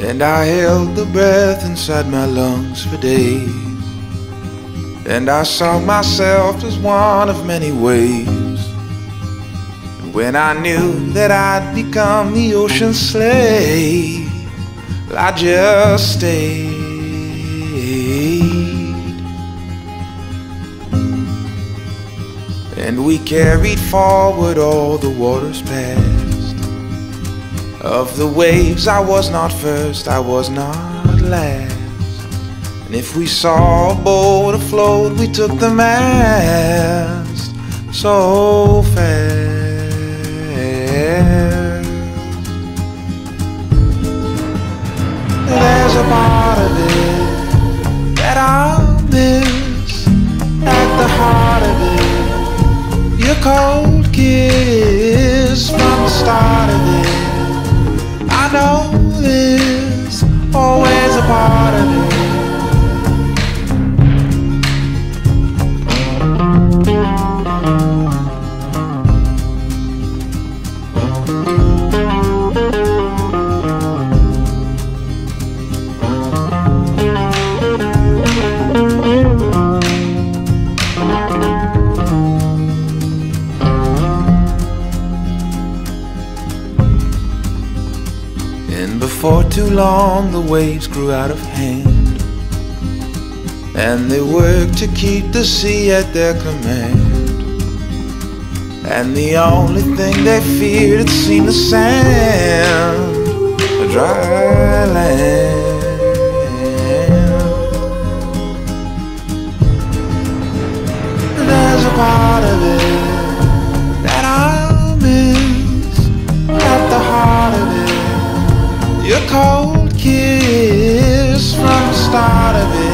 And I held the breath inside my lungs for days. And I saw myself as one of many waves. And when I knew that I'd become the ocean's slave, I just stayed. And we carried forward all the waters past. Of the waves, I was not first, I was not last. And if we saw a boat afloat, we took the mast so fast. Know there's always a part of it. And before too long, the waves grew out of hand. And they worked to keep the sea at their command. And the only thing they feared, it seemed the sand, dry Your cold kiss from the start of it.